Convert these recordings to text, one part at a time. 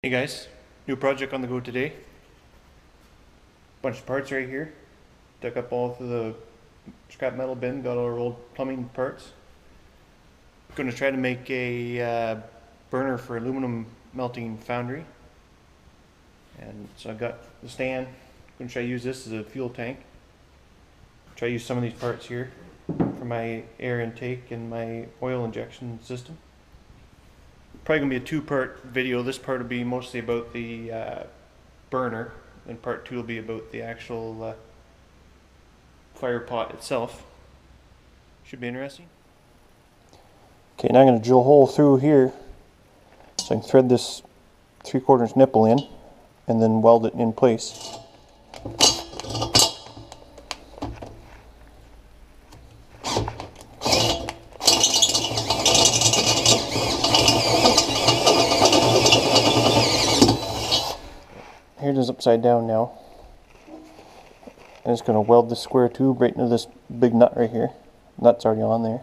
Hey guys, new project on the go today. Bunch of parts right here. Dug up all through the scrap metal bin, got all our old plumbing parts. Gonna try to make a uh, burner for aluminum melting foundry. And so I got the stand. Gonna try to use this as a fuel tank. Try to use some of these parts here for my air intake and my oil injection system probably gonna be a two-part video. This part will be mostly about the uh, burner, and part two will be about the actual uh, fire pot itself. Should be interesting. Okay, now I'm gonna drill a hole through here, so I can thread this three-quarters nipple in, and then weld it in place. Here it is upside down now. And it's going to weld the square tube right into this big nut right here. Nut's already on there.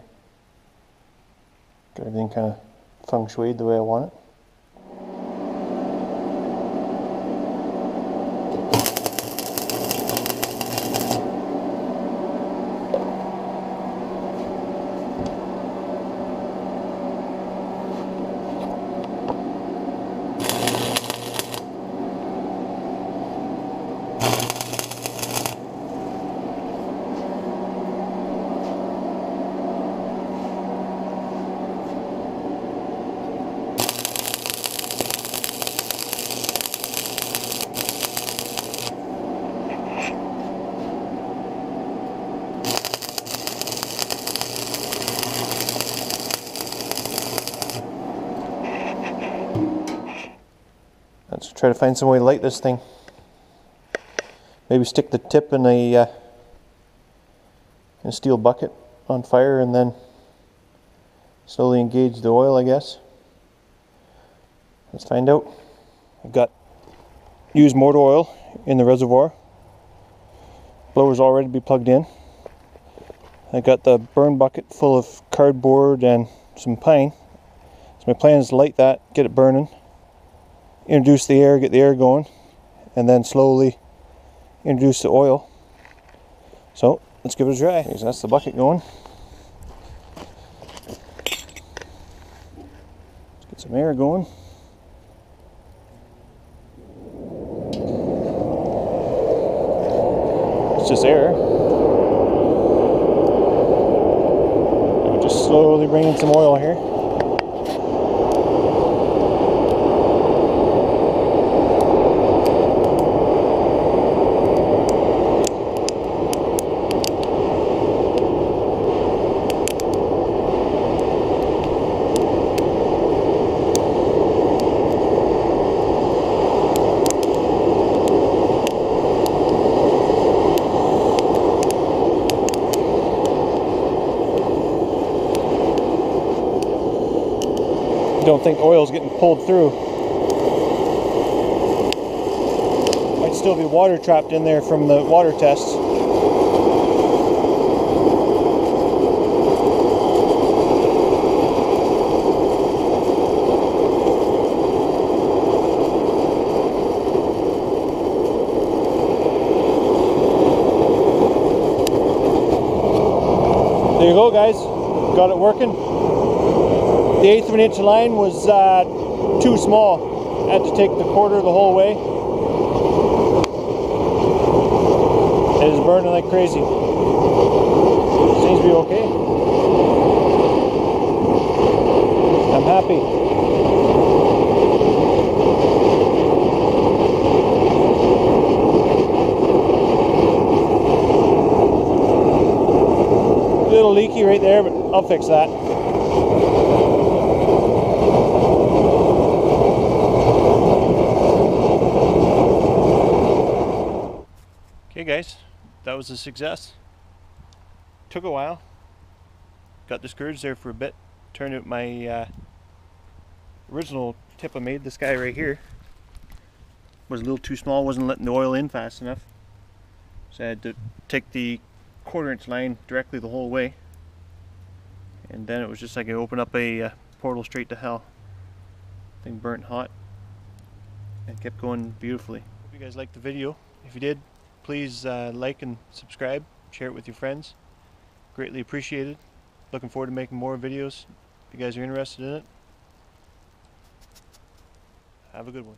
Got everything kind of feng shuied the way I want it. Try to find some way to light this thing. Maybe stick the tip in a, uh, in a steel bucket on fire and then slowly engage the oil, I guess. Let's find out. I've got used motor oil in the reservoir. Blower's all ready to be plugged in. I got the burn bucket full of cardboard and some pine. So my plan is to light that, get it burning introduce the air, get the air going, and then slowly introduce the oil. So let's give it a try. That's the bucket going. Let's get some air going. It's just air. We're just slowly bringing some oil here. Don't think oil's getting pulled through. Might still be water trapped in there from the water tests. There you go guys, got it working the eighth of an inch line was uh, too small. I had to take the quarter the whole way. It is burning like crazy. Seems to be okay. I'm happy. Little leaky right there, but I'll fix that. Guys, that was a success. Took a while. Got discouraged there for a bit. Turned out my uh, original tip I made, this guy right here, was a little too small, wasn't letting the oil in fast enough. So I had to take the quarter inch line directly the whole way. And then it was just like I opened up a uh, portal straight to hell. Thing burnt hot. and kept going beautifully. Hope you guys liked the video. If you did, please uh, like and subscribe, share it with your friends. Greatly appreciated. Looking forward to making more videos if you guys are interested in it. Have a good one.